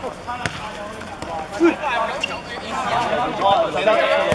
嗯谁的